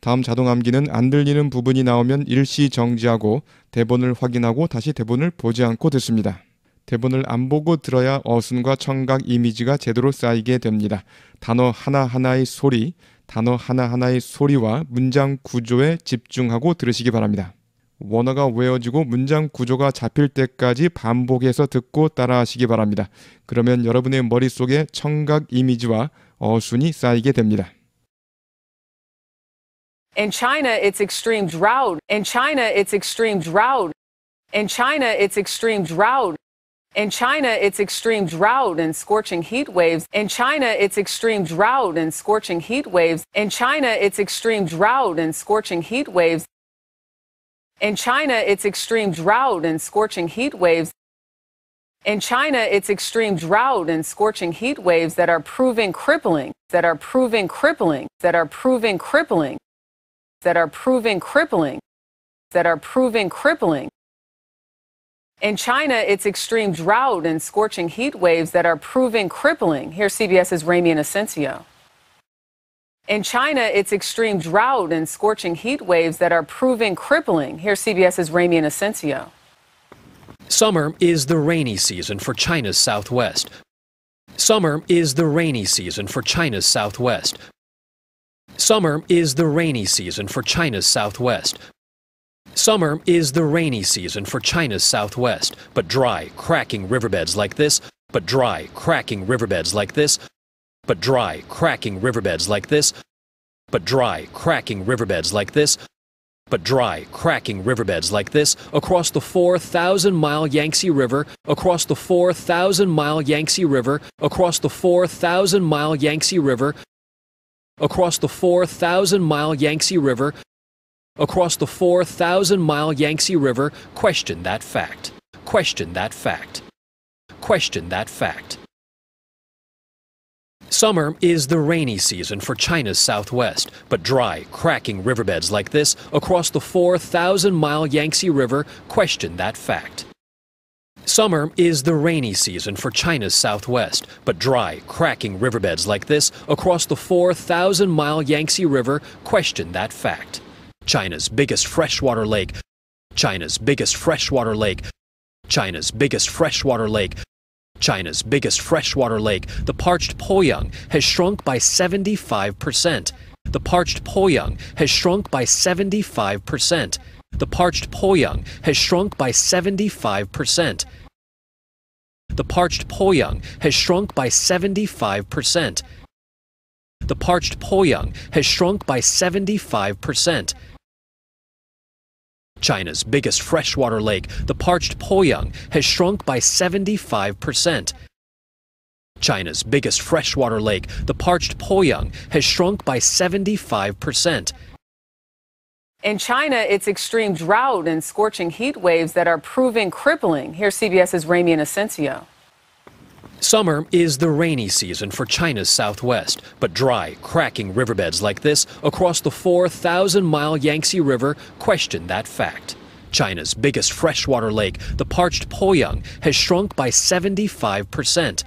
다음 자동암기는 안 들리는 부분이 나오면 일시 정지하고 대본을 확인하고 다시 대본을 보지 않고 듣습니다. 대본을 안 보고 들어야 어순과 청각 이미지가 제대로 쌓이게 됩니다. 단어 하나하나의 소리, 단어 하나하나의 소리와 문장 구조에 집중하고 들으시기 바랍니다. 원어가 외워지고 문장 구조가 잡힐 때까지 반복해서 듣고 따라하시기 바랍니다. 그러면 여러분의 머릿속에 청각 이미지와 어순이 쌓이게 됩니다. In China, it's extreme drought. In China, it's extreme drought. In China, it's extreme drought. In China, it's extreme drought and scorching heat waves. In China, it's extreme drought and scorching heat waves. In China, it's extreme drought and scorching heat waves. In China, it's extreme drought and scorching heat waves. In China, it's extreme drought and scorching heat waves that are proving crippling, that are proving crippling, that are proving crippling, that are proving crippling, that are proving crippling. In China, it's extreme drought and scorching heat waves that are proving crippling. Here's CBS's Ramy Inocencio. In China, it's extreme drought and scorching heat waves that are proving crippling. Here's CBS's Ramy Inocencio. Summer is the rainy season for China's southwest. Summer is the rainy season for China's southwest. Summer is the rainy season for China's southwest. Summer is the rainy season for China's southwest, but dry, cracking riverbeds like this, but dry, cracking riverbeds like this, but dry, cracking riverbeds like this, but dry, cracking riverbeds like this, but dry, cracking riverbeds like this across the 4,000 mile Yangtze River, across the 4,000 mile Yangtze River, across the 4,000 mile Yangtze River, across the 4,000 mile Yangtze River, across the 4,000 mile Yangtze River, question that fact. Question that fact. Question that fact. Summer is the rainy season for China's southwest, but dry, cracking riverbeds like this across the 4,000 mile Yangtze River question that fact. Summer is the rainy season for China's southwest, but dry, cracking riverbeds like this across the 4,000 mile Yangtze River question that fact. China's biggest freshwater lake, China's biggest freshwater lake, China's biggest freshwater lake, China's biggest freshwater lake, the parched Poyang, has shrunk by 75%. The parched Poyang has shrunk by 75%. The parched Poyang has shrunk by 75%. The parched Poyang has shrunk by 75%. The parched Poyang has shrunk by 75%. China's biggest freshwater lake, the parched Poyang, has shrunk by 75%. China's biggest freshwater lake, the parched Poyang, has shrunk by 75%. In China, it's extreme drought and scorching heat waves that are proving crippling. Here's CBS's Ramy Inocencio. Summer is the rainy season for China's southwest, but dry, cracking riverbeds like this across the 4,000 mile Yangtze River question that fact. China's biggest freshwater lake, the parched Poyang, has shrunk by 75%.